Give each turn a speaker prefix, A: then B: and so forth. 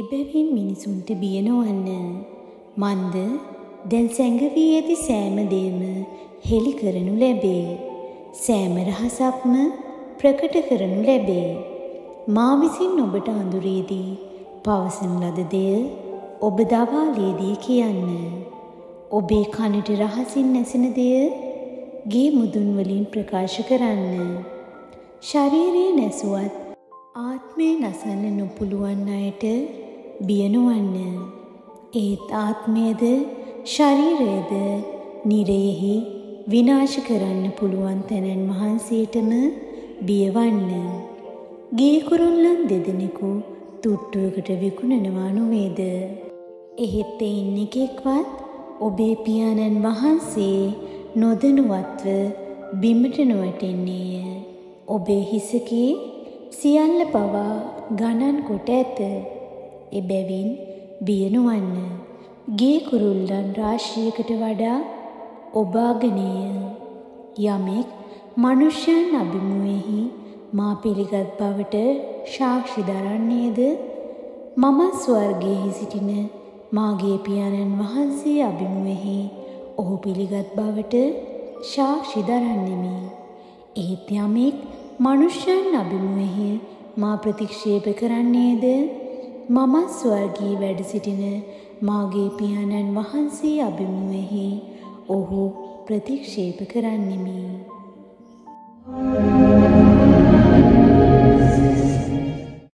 A: එබැවින් මිනිසුන්ට බිය නොවන්න. මන්ද දැන් සැඟවී ඇති සෑම දේම හෙළි කරනු ලැබේ. සෑම රහසක්ම ප්‍රකට කරනු ලැබේ. මා විසින් ඔබට අඳුරේදී පවසන ලද දෙය ඔබ දවාලේදී කියන්න. ඔබේ කනට රහසින් ඇසෙන දෙය ගේ මුදුන් වලින් ප්‍රකාශ කරන්න. ශරීරයේ නැසුවත් ආත්මේ නසන්න නොපුළුවන් අයට බිය නොවන්න. ඒත් ආත්මයද ශරීරයද නිරයෙහි විනාශ කරන්න පුළුවන් තැනන් වහන්සේටම බියවන්න. ගේ කුරුල්ලන් දෙදෙනෙකු තුට්ටුවකට විකුණනවා නොවේද. එහෙත් එයින් එකෙක්වත් ඔබේ පියාණන් වහන්සේ නොදනුවත්ව බිමට නොවැටෙන්නේය. ඔබේ හිසකේ සියල්ල පවා ගණන් කොට ඇත. එබැවින් බිය නොවන්න. ගේ කුරුල්ලන් රාශියකට වඩා ඔබාගනේය. යමෙක් මනුෂ්‍යයන් අභිමුවෙහි මා පිළිගත් බවට සාක්ෂි දරන්නේද මම ස්වර්ගයෙහි සිටින මාගේ පියාණන් වහන්සේ අභිමුවෙහි ඔහු පිළිගත් බවට සාක්ෂි දරන්නෙමි. ඒත් යමෙක් මනුෂ්‍යයන් අභිමුවෙහි මා ප්‍රතික්ෂේප කරන්නේද මම ස්වර්ගී වැඩ සිටින මාගේ පියාණන් වහන්සේ අභිමුවෙහි ඔහු ප්‍රතික්ෂේප කරන්නෙමි. Thank you.